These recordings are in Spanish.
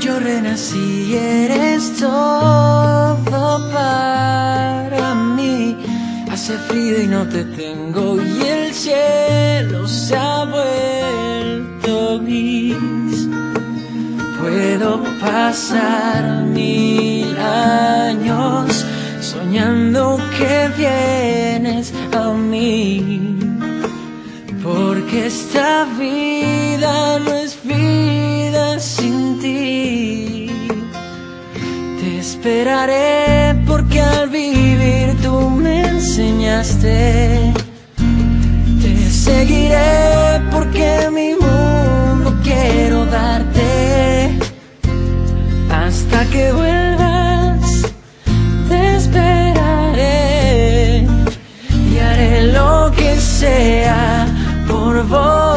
yo renací, eres todo para mí. Hace frío y no te tengo y el cielo se ha vuelto gris. Puedo pasar mil años soñando que vienes a mí. Porque esta vida no es esperaré porque al vivir tú me enseñaste. Te seguiré porque mi mundo quiero darte hasta que vuelvas. Te esperaré y haré lo que sea por vos.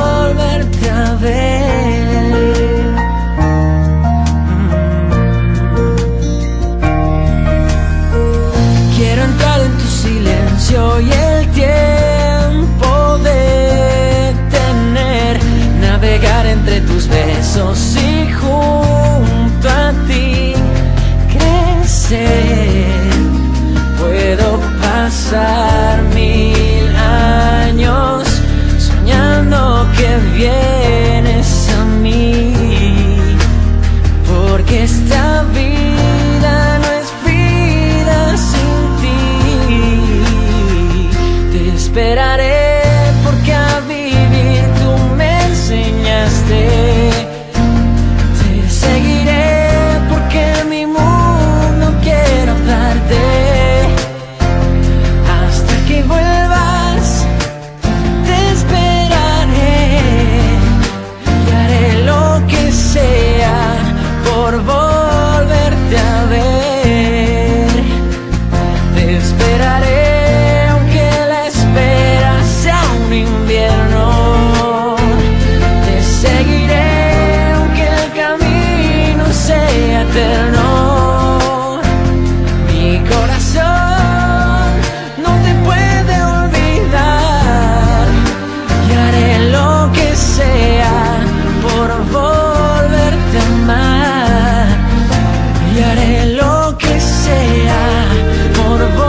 the voice.